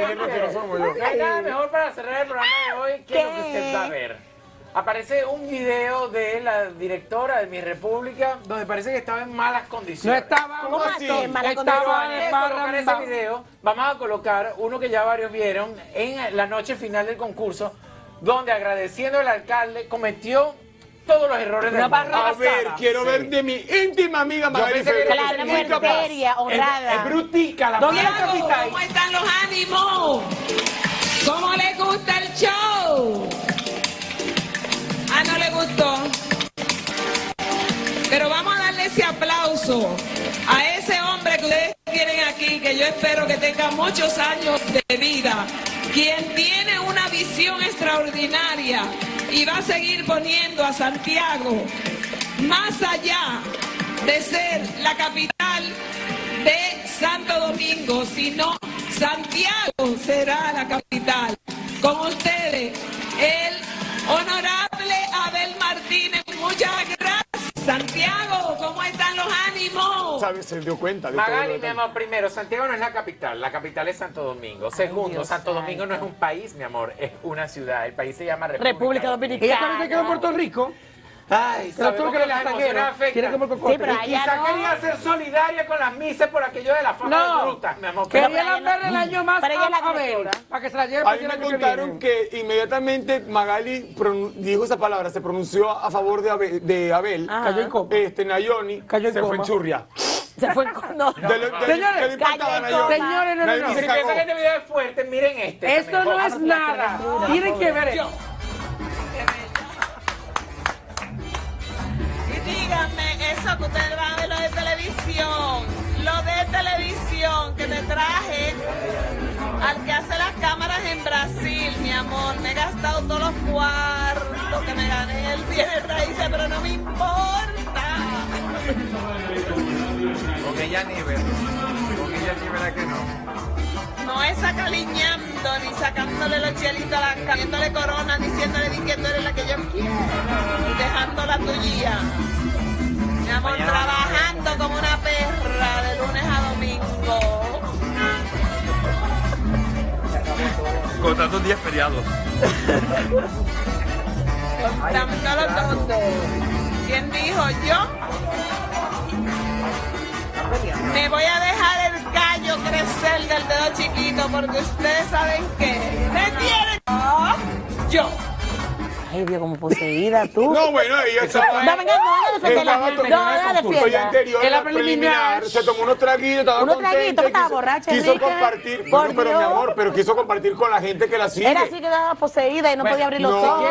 no. No hay nada mejor para cerrar el programa de hoy que lo que usted va a ver. Aparece un video de la directora de Mi República donde parece que estaba en malas No condiciones. estaba ¿Cómo así? En malas Estaba condiciones. en colocar ese video, vamos a colocar uno que ya varios vieron en la noche final del concurso, donde agradeciendo al alcalde cometió todos los errores mundo. barra A ver, quiero ver de mi íntima amiga Febres. Claro, una mujer seria, honrada. Es brutica la ¿Dónde mierda. la capital? ¿Cómo están los ánimos? ¿Cómo les gusta el show? Ah, no le gustó. Pero vamos a darle ese aplauso a ese hombre que ustedes tienen aquí, que yo espero que tenga muchos años de vida, quien tiene una visión extraordinaria y va a seguir poniendo a Santiago más allá de ser la capital de Santo Domingo, sino Santiago ánimos? ¿Sabes? Se dio cuenta de todo Magali, mi amor, primero, Santiago no es la capital, la capital es Santo Domingo. Segundo, Santo Domingo no es un país, mi amor, es una ciudad. El país se llama República, República Ella Dominicana. también se quedó en Puerto Rico. Ay, Pero tú que los extranjeros quieren comer Sí, pero allá no. quería ser solidaria con las mises por aquello de la fama No. de frutas, mi amor. Quería pero ella lamber no- el año más ella la a directora. para que se la lleve A para mí me que contaron que inmediatamente Magali dijo esa palabra, se pronunció a favor de Abel, de Abel. Cayó en copa. Este, Nayoni Cayó en se fue coma. en churria. Se fue con... No, De lo- de lo- Señores. Señores, no, no, no. Si piensan que este video es fuerte, miren este. Esto no es nada. Tienen que ver esto. Y díganme, eso que ustedes van a ver lo de televisión, lo de televisión que me traje al que hace las cámaras en Brasil, mi amor. Me he gastado todos los cuartos que me gané en el raíces, pero no ella ni ver. Con ella ni verá que no. No es sacaliñando ni sacándole los chelitos cayéndole corona, diciéndole di que tú eres la que yo quiero, y dejando la tuya. Mi amor, trabajando como una perra de lunes a domingo. Contando días feriados. Contándolo todo. ¿Quién dijo? ¿Yo? Me voy a dejar el callo crecer del dedo chiquito porque ustedes saben que me tienen yo. Ay, Dios, como poseída tú. No, bueno, ella estaba... No, venga, no, no estaba No, no Fue defienda. anterior, En la preliminar, se tomó unos traguitos, estaba Unos traguitos, estaba borracha, Quiso Enrique. compartir, bueno, pero mi amor, pero quiso compartir con la gente que la sigue. Era así que estaba poseída y no podía abrir los no. ojos.